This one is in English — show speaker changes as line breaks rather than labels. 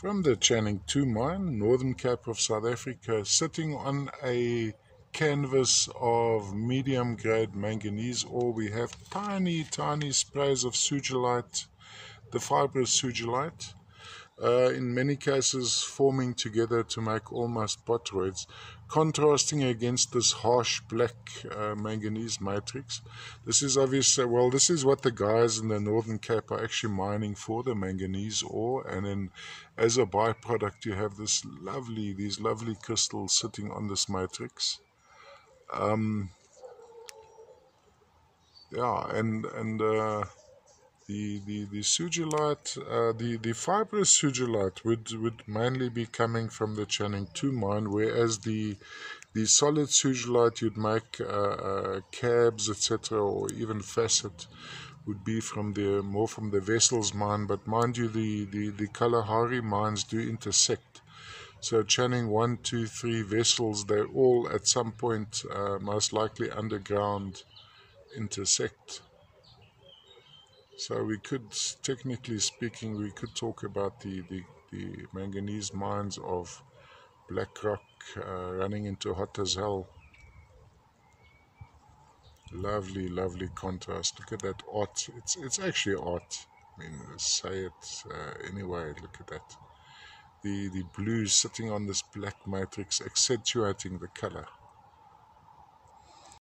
From the N'Chwaning 2 mine, Northern Cape of South Africa, sitting on a canvas of medium grade manganese ore, we have tiny, tiny sprays of sugilite, the fibrous sugilite uh, in many cases forming together to make almost botryoids, contrasting against this harsh black uh, manganese matrix. This is obviously, well, this is what the guys in the Northern Cape are actually mining for, the manganese ore, and then as a byproduct you have this lovely, these lovely crystals sitting on this matrix. Um, yeah, and, and, uh, the the the sugilite, uh, the the fibrous sugilite would would mainly be coming from the N'Chwaning Two mine, whereas the the solid sugilite you'd make uh, uh, cabs, etc., or even facet would be from the more from the Wessels mine. But mind you, the the the Kalahari mines do intersect. So N'Chwaning one, two, three Wessels, they all at some point, uh, most likely underground, intersect. So we could, technically speaking, we could talk about the, the, the manganese mines of Black Rock uh, running into Hotazel. Lovely, lovely contrast. Look at that art. It's it's actually art. I mean, say it uh, anyway. Look at that. The the blue sitting on this black matrix, accentuating the color.